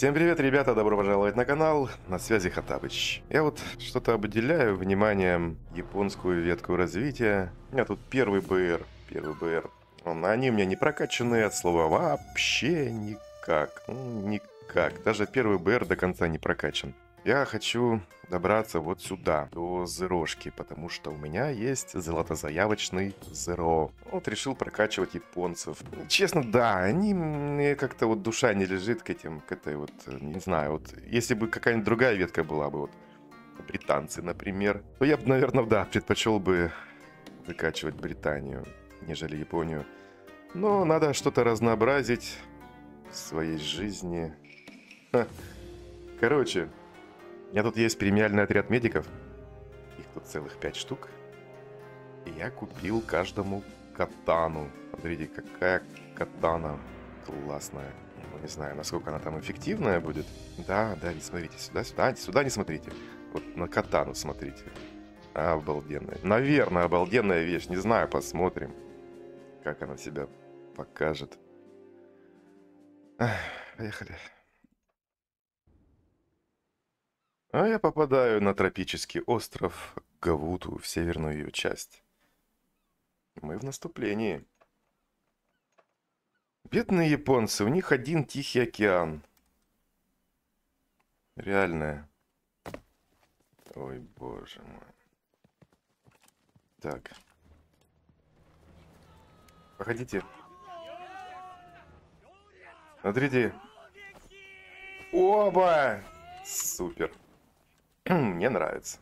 Всем привет, ребята, добро пожаловать на канал, на связи Хатабыч. Я вот что-то обделяю вниманием японскую ветку развития. У меня тут первый БР, первый БР. Они у меня не прокачанные от слова вообще никак, ну, никак. Даже первый БР до конца не прокачан. Я хочу добраться вот сюда, до зерошки, потому что у меня есть золотозаявочный зеро. Вот решил прокачивать японцев. Честно, да, они мне как-то вот душа не лежит к этим, к этой вот, не знаю, вот если бы какая-нибудь другая ветка была бы, вот британцы, например, то я бы, наверное, да, предпочел бы выкачивать Британию, нежели Японию. Но надо что-то разнообразить в своей жизни. Короче, у меня тут есть премиальный отряд медиков. Их тут целых пять штук. И я купил каждому катану. Смотрите, какая катана классная. Ну, не знаю, насколько она там эффективная будет. Да, да, не смотрите сюда, сюда, сюда не смотрите. Вот на катану смотрите. Обалденная. Наверное, обалденная вещь. Не знаю, посмотрим, как она себя покажет. Эх, поехали. А я попадаю на тропический остров Гавуту, в северную ее часть. Мы в наступлении. Бедные японцы, у них один Тихий океан. Реальное. Ой, боже мой. Так. Походите. Смотрите. Оба! Супер. Мне нравится.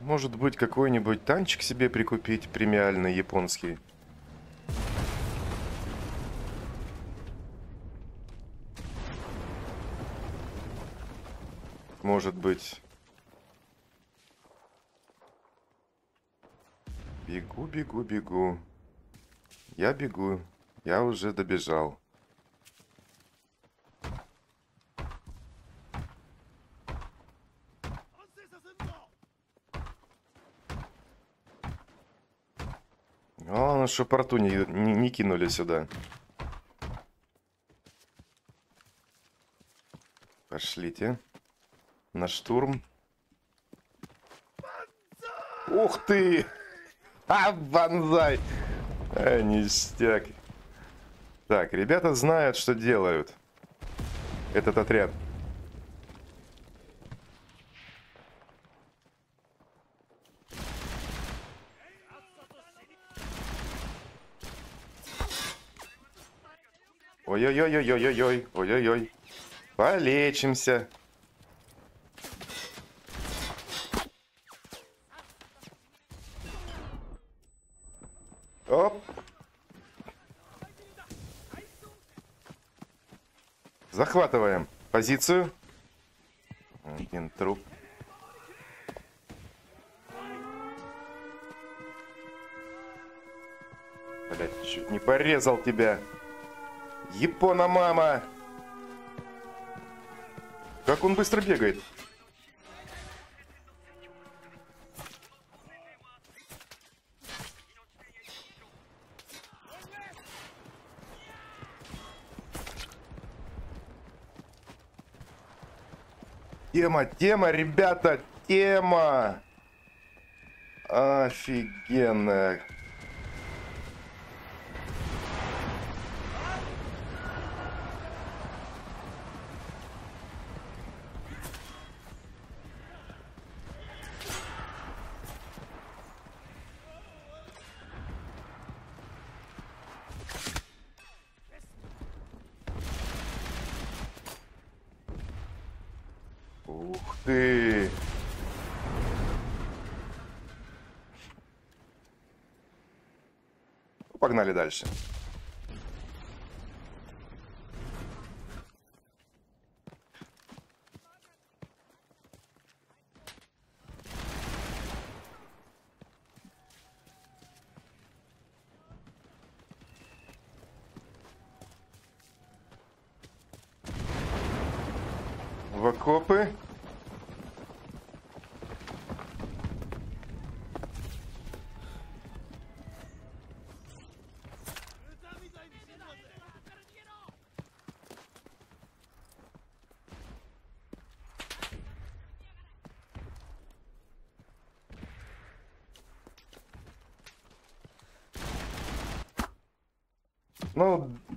Может быть, какой-нибудь танчик себе прикупить премиальный японский? Может быть... Бегу, бегу, бегу. Я бегу. Я уже добежал. Главное, что порту не, не, не кинули сюда. Пошлите. На штурм. Ух ты! А, банзай! А, ништяк. Так, ребята знают, что делают. Этот отряд. Ой-ой-ой-ой-ой-ой, ой-ой-ой. Полечимся. Оп. Захватываем позицию. Один труп. Блять, чуть не порезал тебя. Япона мама. Как он быстро бегает. Тема, тема, ребята, тема. Офигенная. Ух ты! Погнали дальше. В окопы.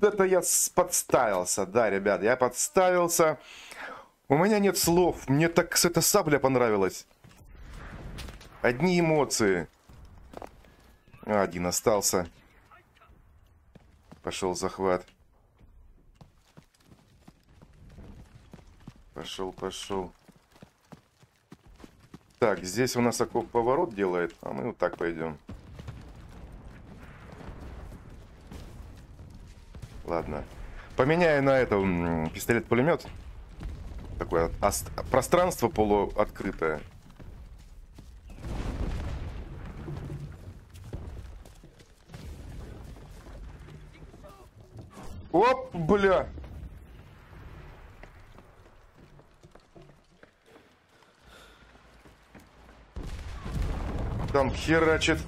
Это я подставился, да, ребят, я подставился. У меня нет слов, мне так эта сабля понравилась. Одни эмоции. Один остался. Пошел захват. Пошел, пошел. Так, здесь у нас окоп поворот делает, а мы вот так пойдем. Ладно. Поменяю на это пистолет-пулемет. Такое пространство полуоткрытое. Оп, бля. Там херачит.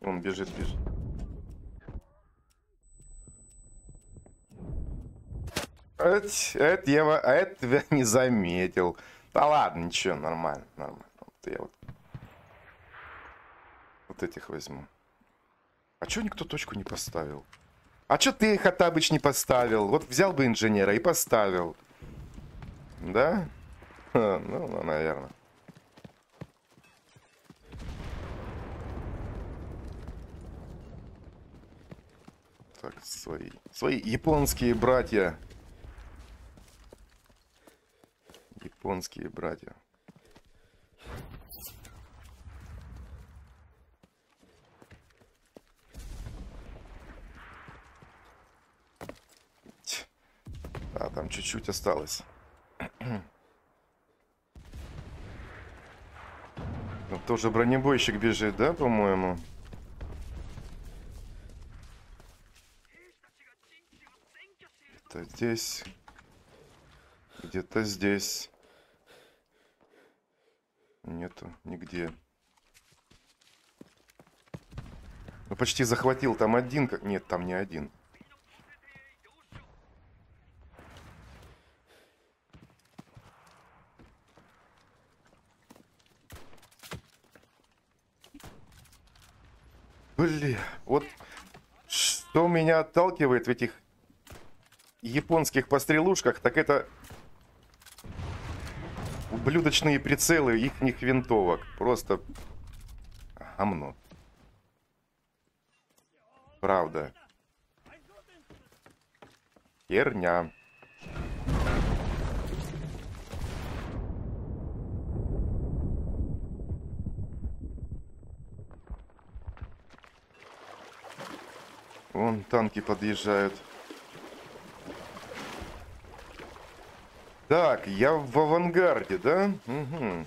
Он бежит, бежит. Это, это я, а это тебя не заметил. Да ладно, ничего, нормально, нормально. Вот я вот, вот этих возьму. А чё никто точку не поставил? А чё ты, Хатабыч, не поставил? Вот взял бы инженера и поставил. Да? Ну, ну, наверное. Так, свои. Свои японские братья. Японские братья. А, там чуть-чуть осталось. Ну, тоже бронебойщик бежит, да, по-моему? Это здесь. Где-то здесь. Нету нигде. Ну, почти захватил. Там один. Нет, там не один. Бля, вот что меня отталкивает в этих японских пострелушках, так это ублюдочные прицелы их них винтовок. Просто гамно. Правда. Херня. Вон танки подъезжают. Так, я в авангарде, да? Угу.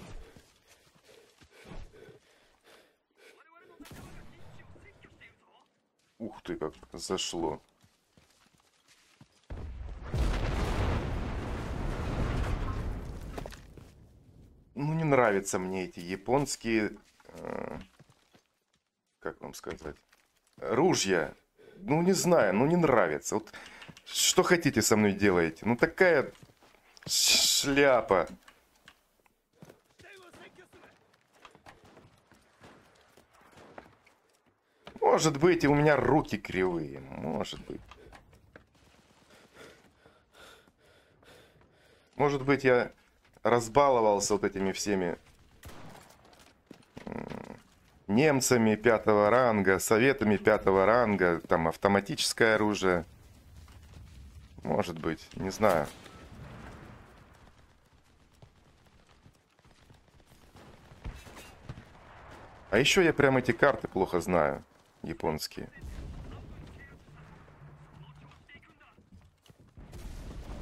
Ух ты, как зашло. Ну, не нравятся мне эти японские... Э, как вам сказать? Ружья. Ну, не знаю, ну не нравится. Вот что хотите со мной делаете? Ну, такая Шляпа. Может быть, и у меня руки кривые. Может быть. Может быть, я разбаловался вот этими всеми немцами пятого ранга, советами пятого ранга, там автоматическое оружие. Может быть, не знаю. А еще я прям эти карты плохо знаю. Японские.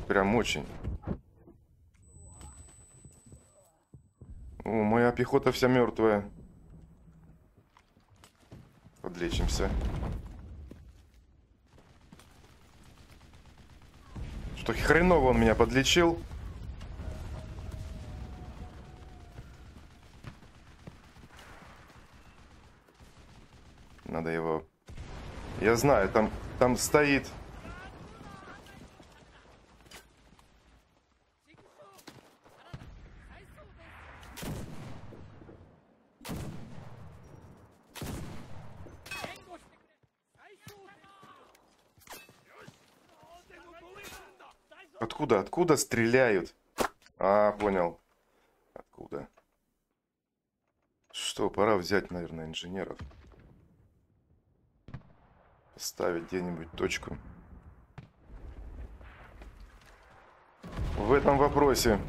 Прям очень. О, моя пехота вся мертвая. Подлечимся. Что хреново он меня подлечил. Надо его Я знаю, там, там стоит... Откуда, откуда стреляют? А, понял. Откуда? Что, пора взять, наверное, инженеров. Поставить где-нибудь точку. В этом вопросе.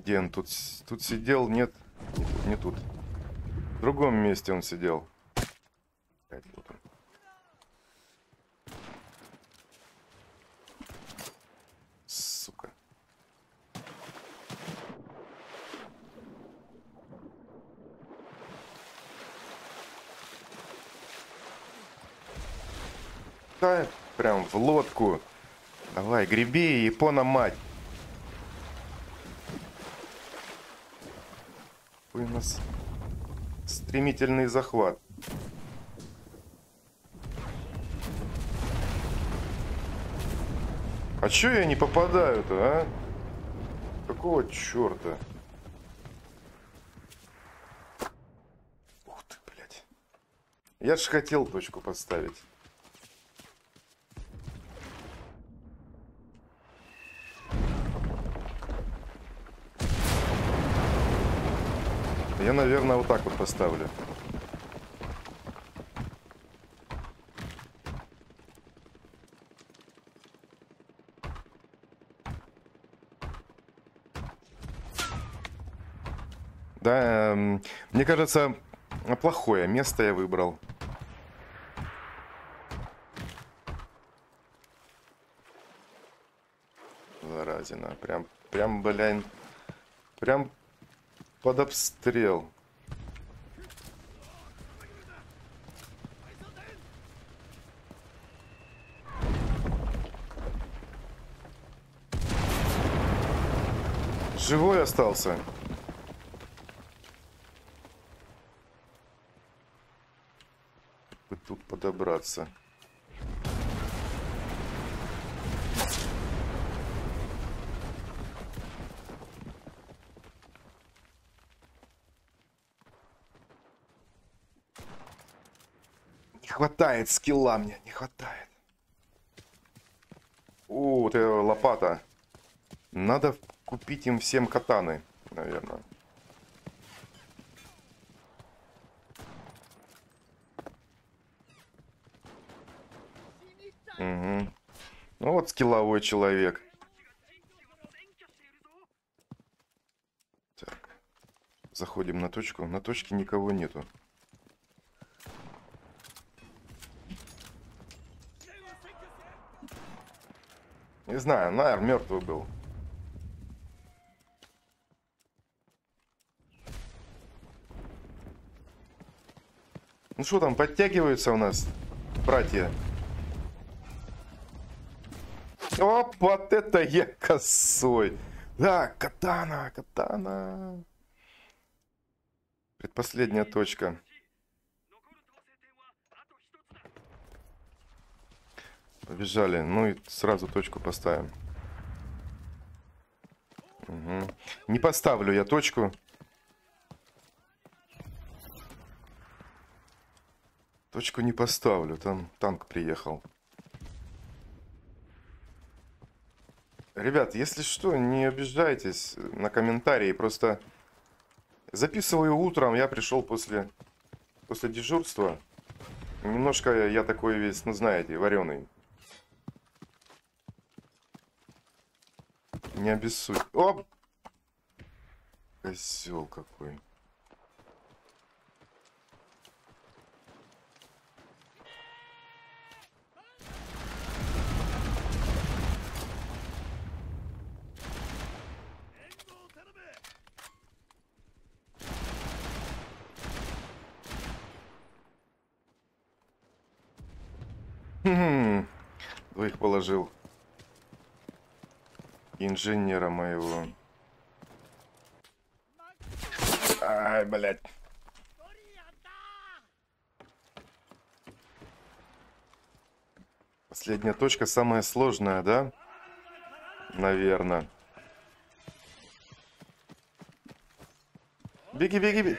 Где он тут, тут сидел? Нет, не тут. В другом месте он сидел. Опять вот он. Сука. Да, прям в лодку. Давай, греби, Япона мать. Какой у нас стремительный захват. А чё я не попадаю-то, а? Какого черта? Ух ты, блядь. Я ж хотел точку поставить. Наверное, вот так вот поставлю. Да, эм, мне кажется, плохое место я выбрал. Заразина. Прям, прям, блин, прям под обстрел. Живой остался. Бы тут подобраться. Хватает скилла мне, не хватает. У, ты лопата. Надо купить им всем катаны, наверное. Угу. Ну вот скилловой человек. Так. Заходим на точку. На точке никого нету. Не знаю, Найр мертвый был. Ну что там, подтягиваются у нас, братья? Оп, вот это я косой. Да, катана, катана. Предпоследняя точка. Побежали. Ну и сразу точку поставим. Угу. Не поставлю я точку. Точку не поставлю. Там танк приехал. Ребят, если что, не обижайтесь на комментарии. Просто записываю утром. Я пришел после, после дежурства. Немножко я такой весь, ну знаете, вареный. Не обессудь. Оп! Козел какой. Двоих положил инженера моего. Ай, блядь. Последняя точка самая сложная, да? Наверное. Беги, беги, беги.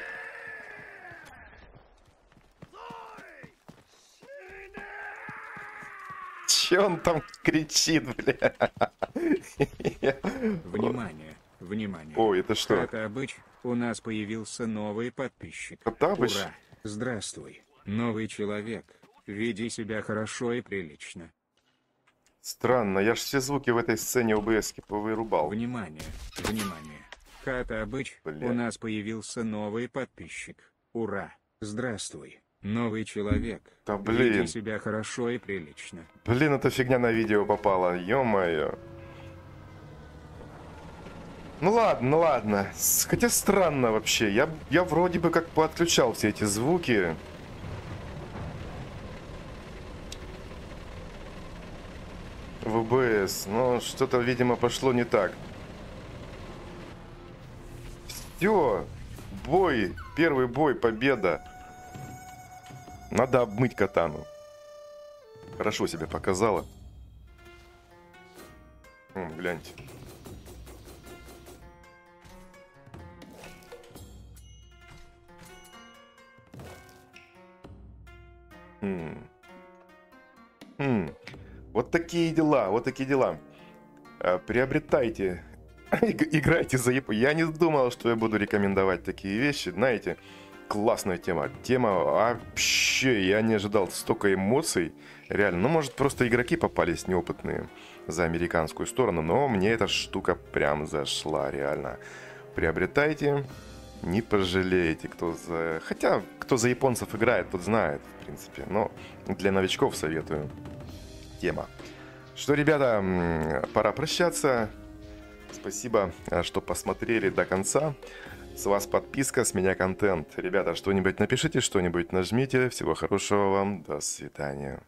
Че он там кричит, бля? Внимание, внимание. Ой, это что? Хатабыч, у нас появился новый подписчик. Хаттабыч? Ура! Здравствуй, новый человек. Веди себя хорошо и прилично. Странно, я ж все звуки в этой сцене ОБС повырубал. Внимание, внимание. Хатабыч, у нас появился новый подписчик. Ура! Здравствуй, новый человек. Да блин. Веди себя хорошо и прилично. Блин, эта фигня на видео попала, ё-моё. Ну ладно, ну ладно. Хотя странно вообще. Я, я вроде бы как подключал все эти звуки. В ОБС, но что-то, видимо, пошло не так. Все, бой, первый бой, победа. Надо обмыть катану. Хорошо себя показала. М, гляньте. М. М. Вот такие дела, вот такие дела. А, Приобретайте, иг- играйте за. Я не думал, что я буду рекомендовать такие вещи. Знаете, классная тема. Тема вообще, я не ожидал столько эмоций. Реально, ну, может, просто игроки попались неопытные за американскую сторону, но мне эта штука прям зашла, реально. Приобретайте, не пожалеете, кто за... Хотя, кто за японцев играет, тот знает, в принципе. Но для новичков советую. Тема. Что, ребята, пора прощаться. Спасибо, а, что посмотрели до конца. С вас подписка, с меня контент. Ребята, что-нибудь напишите, что-нибудь нажмите. Всего хорошего вам. До свидания.